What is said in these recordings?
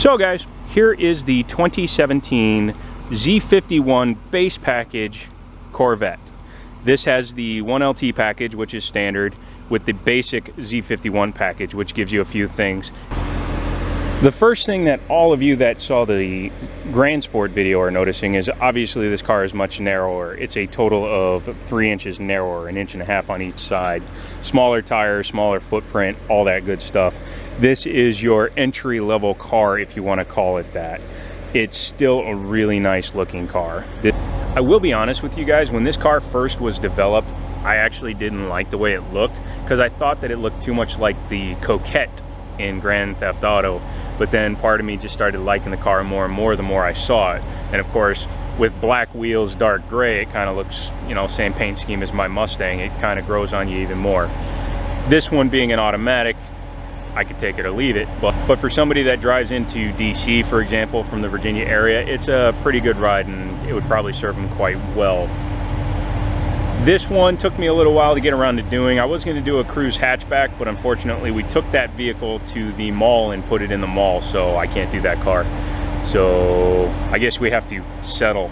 So guys, here is the 2017 Z51 base package Corvette. This has the 1LT package, which is standard, with the basic Z51 package, which gives you a few things. The first thing that all of you that saw the Grand Sport video are noticing is obviously this car is much narrower. It's a total of three inches narrower, an inch and a half on each side. Smaller tires, smaller footprint, all that good stuff. This is your entry level car, if you want to call it that. It's still a really nice looking car. I will be honest with you guys, when this car first was developed, I actually didn't like the way it looked because I thought that it looked too much like the Coquette in Grand Theft Auto but then part of me just started liking the car more and more the more I saw it. And of course, with black wheels, dark gray, it kind of looks, you know, same paint scheme as my Mustang. It kind of grows on you even more. This one being an automatic, I could take it or leave it. But, but for somebody that drives into DC, for example, from the Virginia area, it's a pretty good ride and it would probably serve them quite well. This one took me a little while to get around to doing. I was gonna do a Cruze hatchback, but unfortunately we took that vehicle to the mall and put it in the mall, so I can't do that car. So I guess we have to settle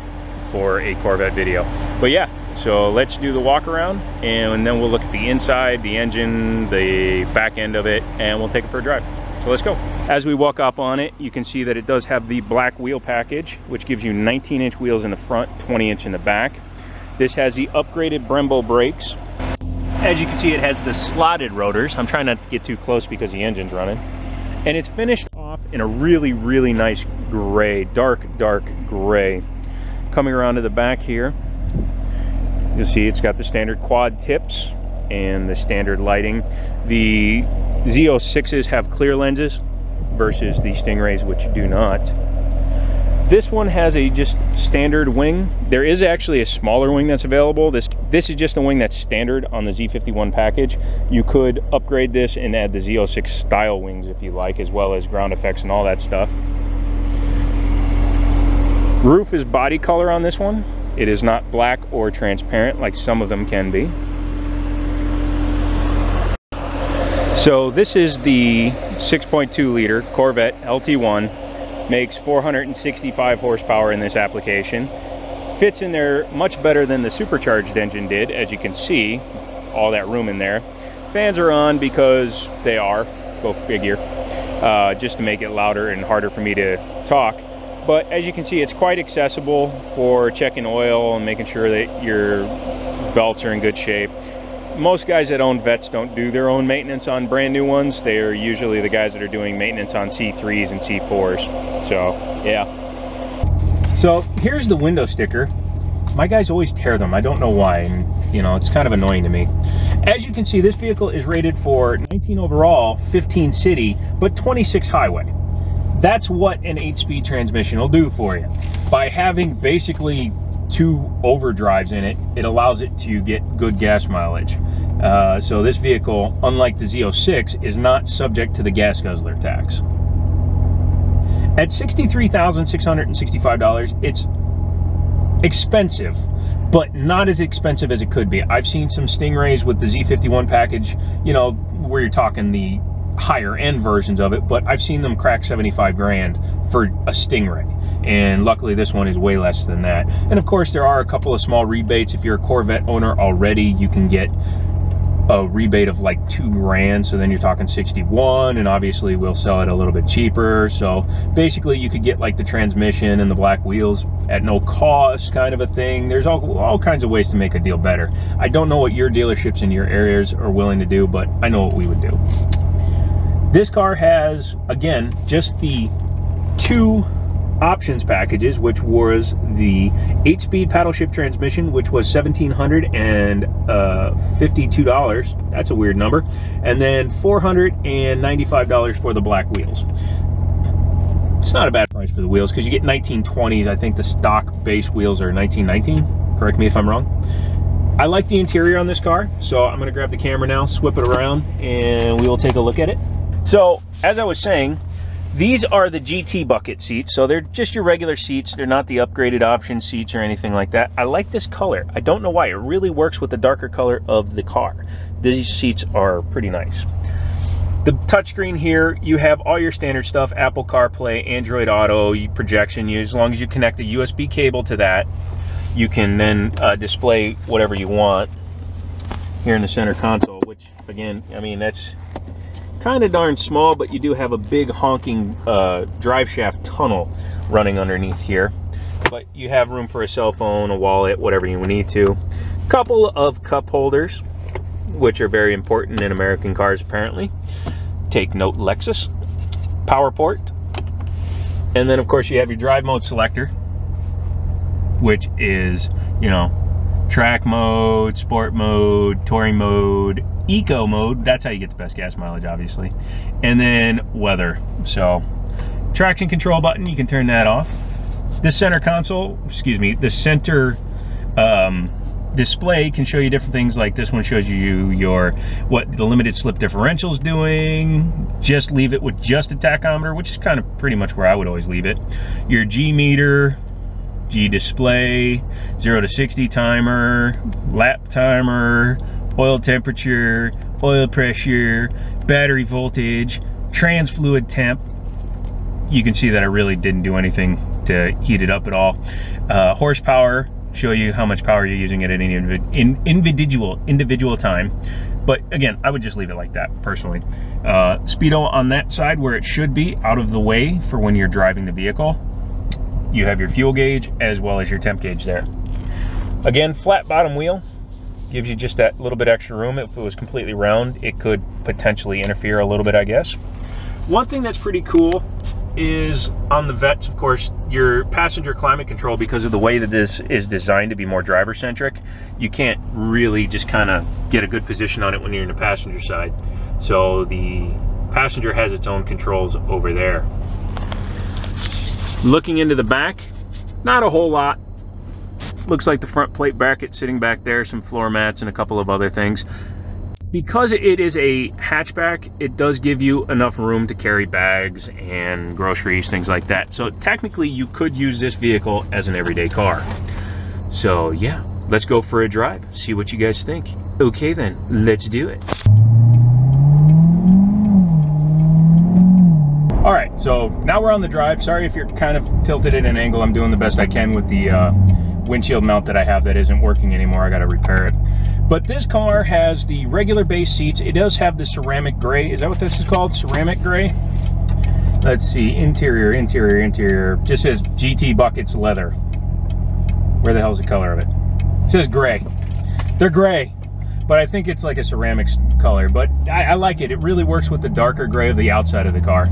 for a Corvette video. But yeah, so let's do the walk around and then we'll look at the inside, the engine, the back end of it, and we'll take it for a drive. So let's go. As we walk up on it, you can see that it does have the black wheel package, which gives you 19 inch wheels in the front, 20 inch in the back. This has the upgraded Brembo brakes. As you can see, it has the slotted rotors. I'm trying not to get too close because the engine's running. And it's finished off in a really, really nice gray, dark, dark gray. Coming around to the back here, you'll see it's got the standard quad tips and the standard lighting. The Z06s have clear lenses versus the Stingrays, which do not. This one has a just standard wing. There is actually a smaller wing that's available. This this is just a wing that's standard on the Z51 package. You could upgrade this and add the Z06 style wings if you like, as well as ground effects and all that stuff. Roof is body color on this one. It is not black or transparent like some of them can be. So this is the 6.2 liter Corvette LT1 makes 465 horsepower in this application. Fits in there much better than the supercharged engine did, as you can see, all that room in there. Fans are on because they are, go figure, uh, just to make it louder and harder for me to talk. But as you can see, it's quite accessible for checking oil and making sure that your belts are in good shape most guys that own Vettes don't do their own maintenance on brand new ones. They are usually the guys that are doing maintenance on C3s and C4s. So, yeah. So, here's the window sticker. My guys always tear them. I don't know why, and you know, it's kind of annoying to me. As you can see, this vehicle is rated for 19 overall, 15 city, but 26 highway. That's what an 8-speed transmission will do for you. By having basically two overdrives in it, it allows it to get good gas mileage. Uh, so this vehicle, unlike the Z06, is not subject to the gas guzzler tax. At $63,665, it's expensive, but not as expensive as it could be. I've seen some Stingrays with the Z51 package, you know, where you're talking the higher end versions of it, but I've seen them crack 75 grand for a Stingray. And luckily this one is way less than that. And of course there are a couple of small rebates. If you're a Corvette owner already, you can get a rebate of like two grand so then you're talking 61 and obviously we'll sell it a little bit cheaper so basically you could get like the transmission and the black wheels at no cost kind of a thing there's all, all kinds of ways to make a deal better i don't know what your dealerships in your areas are willing to do but i know what we would do this car has, again, just the two options packages, which was the 8-speed paddle shift transmission, which was $1,752. Uh, That's a weird number. And then $495 for the black wheels. It's not a bad price for the wheels because you get 1920s. I think the stock base wheels are 1919. Correct me if I'm wrong. I like the interior on this car, so I'm going to grab the camera now, swip it around, and we will take a look at it. So as I was saying, these are the GT bucket seats. So they're just your regular seats. They're not the upgraded option seats or anything like that. I like this color. I don't know why. It really works with the darker color of the car. These seats are pretty nice. The touchscreen here, you have all your standard stuff, Apple CarPlay, Android Auto, projection, as long as you connect a USB cable to that, you can then uh, display whatever you want here in the center console, which again, I mean, that's kind of darn small, but you do have a big honking uh, drive shaft tunnel running underneath here. But you have room for a cell phone, a wallet, whatever you need to. Couple of cup holders, which are very important in American cars apparently. Take note Lexus. Power port. And then of course you have your drive mode selector, which is, you know, track mode, sport mode, touring mode, eco mode. That's how you get the best gas mileage, obviously. And then weather. So traction control button, you can turn that off. The center console, excuse me, the center um, display can show you different things like this one shows you your what the limited slip differential is doing just leave it with just a tachometer which is kind of pretty much where I would always leave it your G meter G display, 0 to 60 timer, lap timer, oil temperature, oil pressure, battery voltage, trans fluid temp. You can see that I really didn't do anything to heat it up at all. Uh, horsepower, show you how much power you're using at any individual individual time. But again, I would just leave it like that personally. Uh, speedo on that side where it should be out of the way for when you're driving the vehicle you have your fuel gauge as well as your temp gauge there. Again, flat bottom wheel gives you just that little bit extra room. If it was completely round, it could potentially interfere a little bit, I guess. One thing that's pretty cool is on the Vettes, of course, your passenger climate control, because of the way that this is designed to be more driver centric, you can't really just kind of get a good position on it when you're in the passenger side. So the passenger has its own controls over there. Looking into the back, not a whole lot. Looks like the front plate bracket sitting back there, some floor mats and a couple of other things. Because it is a hatchback, it does give you enough room to carry bags and groceries, things like that. So technically you could use this vehicle as an everyday car. So yeah, let's go for a drive, see what you guys think. Okay then, let's do it. All right, so now we're on the drive. Sorry if you're kind of tilted at an angle. I'm doing the best I can with the uh, windshield mount that I have that isn't working anymore. I got to repair it. But this car has the regular base seats. It does have the ceramic gray. Is that what this is called? Ceramic gray? Let's see, interior, interior, interior. Just says GT Buckets leather. Where the hell's the color of it? It says gray. They're gray, but I think it's like a ceramics color. But I, I like it. It really works with the darker gray of the outside of the car.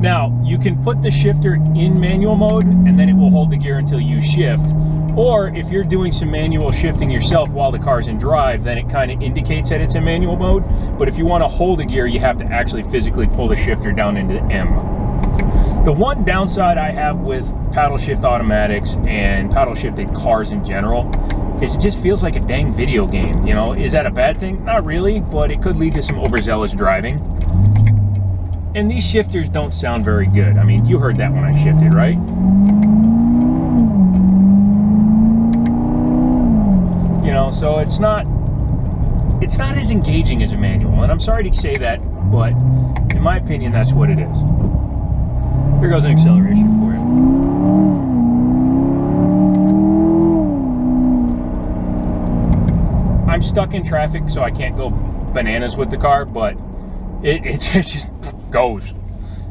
Now, you can put the shifter in manual mode and then it will hold the gear until you shift. Or if you're doing some manual shifting yourself while the car's in drive, then it kind of indicates that it's in manual mode. But if you want to hold a gear, you have to actually physically pull the shifter down into M. The one downside I have with paddle shift automatics and paddle shifted cars in general is it just feels like a dang video game. You know, is that a bad thing? Not really, but it could lead to some overzealous driving. And these shifters don't sound very good. I mean, you heard that when I shifted, right? You know, so it's not it's not as engaging as a manual. And I'm sorry to say that, but in my opinion, that's what it is. Here goes an acceleration for you. I'm stuck in traffic, so I can't go bananas with the car, but it, it just goes.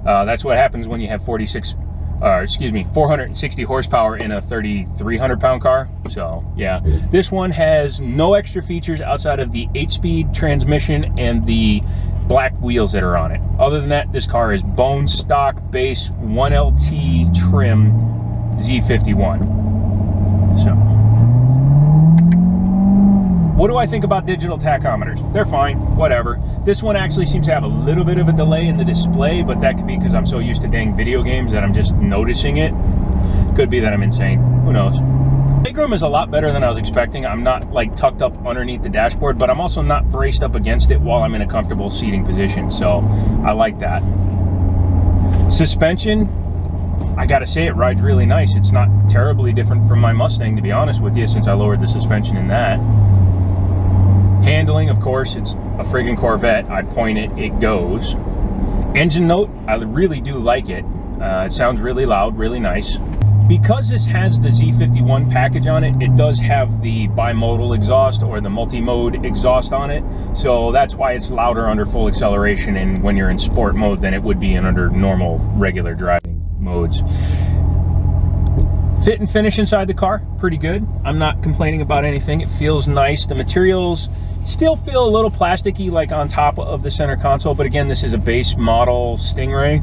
Uh, that's what happens when you have 46, uh, excuse me, 460 horsepower in a 3,300 pound car. So yeah, this one has no extra features outside of the eight speed transmission and the black wheels that are on it. Other than that, this car is bone stock base 1LT trim Z51. So. What do I think about digital tachometers? They're fine, whatever. This one actually seems to have a little bit of a delay in the display, but that could be because I'm so used to dang video games that I'm just noticing it. Could be that I'm insane, who knows. Legroom is a lot better than I was expecting. I'm not like tucked up underneath the dashboard, but I'm also not braced up against it while I'm in a comfortable seating position, so I like that. Suspension, I gotta say it rides really nice. It's not terribly different from my Mustang, to be honest with you, since I lowered the suspension in that. Handling, of course, it's a friggin' Corvette. I point it, it goes. Engine note, I really do like it. Uh, it sounds really loud, really nice. Because this has the Z51 package on it, it does have the bimodal exhaust or the multi-mode exhaust on it. So that's why it's louder under full acceleration and when you're in sport mode than it would be in under normal regular driving modes. Fit and finish inside the car, pretty good. I'm not complaining about anything. It feels nice. The materials still feel a little plasticky like on top of the center console, but again, this is a base model Stingray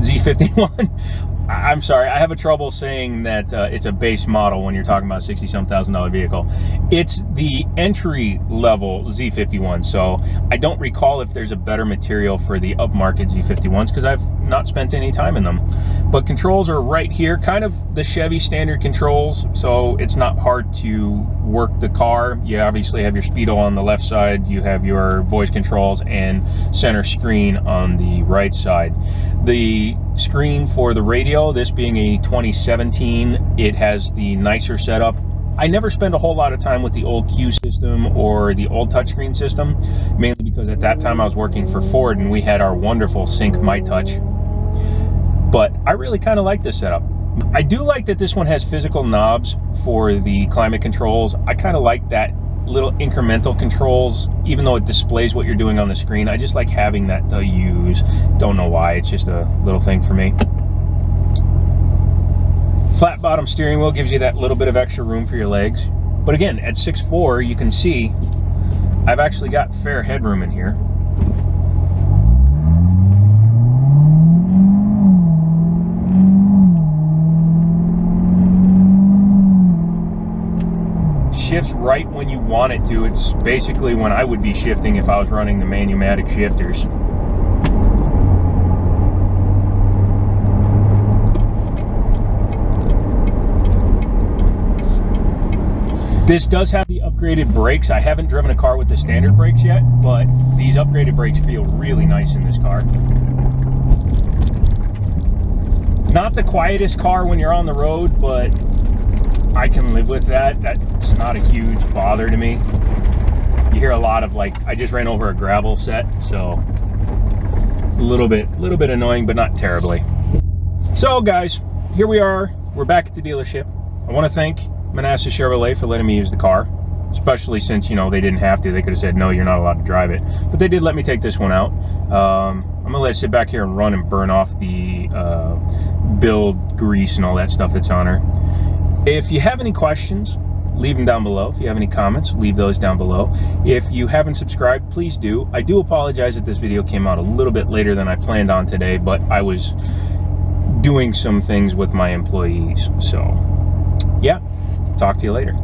Z51. I'm sorry, I have a trouble saying that uh, it's a base model when you're talking about 60 some thousand dollar vehicle. It's the entry level Z51. So I don't recall if there's a better material for the upmarket Z51s because I've not spent any time in them. But controls are right here, kind of the Chevy standard controls. So it's not hard to work the car. You obviously have your speedo on the left side. You have your voice controls and center screen on the right side. The screen for the radio, this being a 2017, it has the nicer setup. I never spend a whole lot of time with the old Q system or the old touchscreen system, mainly because at that time I was working for Ford and we had our wonderful Sync MyTouch. But I really kind of like this setup. I do like that this one has physical knobs for the climate controls. I kind of like that little incremental controls, even though it displays what you're doing on the screen. I just like having that to use. Don't know why, it's just a little thing for me. Flat bottom steering wheel gives you that little bit of extra room for your legs. But again, at 6'4", you can see I've actually got fair headroom in here. Shifts right when you want it to. It's basically when I would be shifting if I was running the Manumatic shifters. This does have the upgraded brakes. I haven't driven a car with the standard brakes yet, but these upgraded brakes feel really nice in this car. Not the quietest car when you're on the road, but I can live with that. That's not a huge bother to me. You hear a lot of like, I just ran over a gravel set, so a little bit, little bit annoying, but not terribly. So guys, here we are. We're back at the dealership. I want to thank Manassas Chevrolet for letting me use the car, especially since, you know, they didn't have to. They could have said, no, you're not allowed to drive it. But they did let me take this one out. Um, I'm gonna let it sit back here and run and burn off the uh, build grease and all that stuff that's on her. If you have any questions, leave them down below. If you have any comments, leave those down below. If you haven't subscribed, please do. I do apologize that this video came out a little bit later than I planned on today, but I was doing some things with my employees. So, yeah, talk to you later.